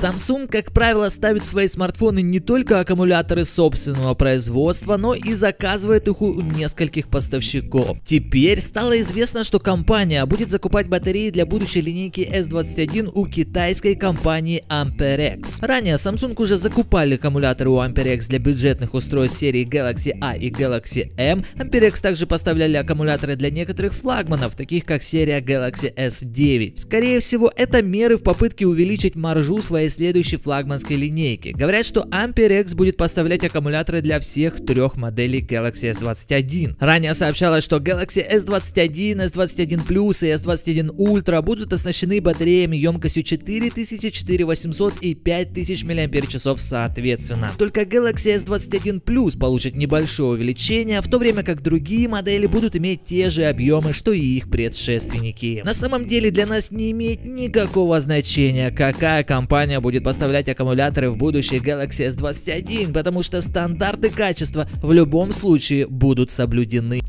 Samsung, как правило, ставит в свои смартфоны не только аккумуляторы собственного производства, но и заказывает их у нескольких поставщиков. Теперь стало известно, что компания будет закупать батареи для будущей линейки S21 у китайской компании Amperex. Ранее Samsung уже закупали аккумуляторы у Amperex для бюджетных устройств серии Galaxy A и Galaxy M. Amperex также поставляли аккумуляторы для некоторых флагманов, таких как серия Galaxy S9. Скорее всего, это меры в попытке увеличить маржу своей следующей флагманской линейки. Говорят, что Amperex будет поставлять аккумуляторы для всех трех моделей Galaxy S21. Ранее сообщалось, что Galaxy S21, S21 Plus и S21 Ultra будут оснащены батареями емкостью 4000, 4800 и 5000 мАч соответственно. Только Galaxy S21 Plus получит небольшое увеличение, в то время как другие модели будут иметь те же объемы, что и их предшественники. На самом деле для нас не имеет никакого значения, какая компания будет поставлять аккумуляторы в будущей Galaxy S21, потому что стандарты качества в любом случае будут соблюдены.